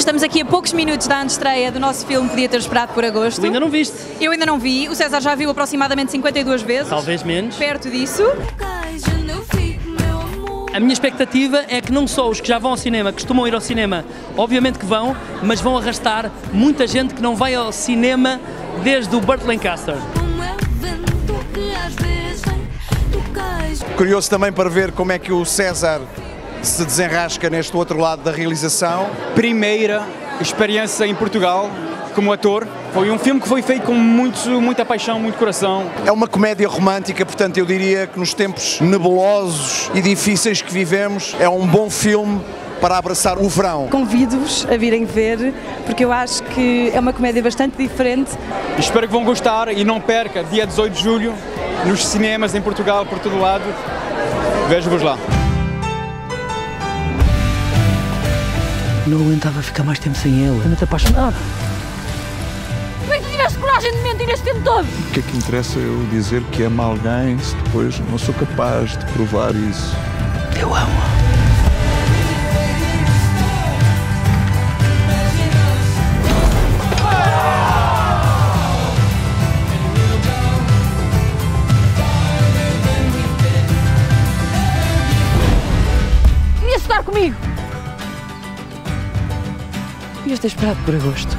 Estamos aqui a poucos minutos da estreia do nosso filme Podia Ter Esperado por Agosto. Tu ainda não viste? Eu ainda não vi, o César já viu aproximadamente 52 vezes. Talvez menos. Perto disso. A minha expectativa é que não só os que já vão ao cinema, costumam ir ao cinema, obviamente que vão, mas vão arrastar muita gente que não vai ao cinema desde o Burt Lancaster. Curioso também para ver como é que o César se desenrasca neste outro lado da realização. Primeira experiência em Portugal como ator. Foi um filme que foi feito com muito, muita paixão, muito coração. É uma comédia romântica, portanto eu diria que nos tempos nebulosos e difíceis que vivemos é um bom filme para abraçar o verão. Convido-vos a virem ver, porque eu acho que é uma comédia bastante diferente. Espero que vão gostar e não perca, dia 18 de julho, nos cinemas em Portugal, por todo lado. Vejo-vos lá. Não aguentava ficar mais tempo sem ela. Eu não te apaixonado. Como é que tu tiveste coragem de mentir este tempo todo? O que é que interessa eu dizer que amo alguém se depois não sou capaz de provar isso? Eu amo. Comigo? e este é esperado por agosto.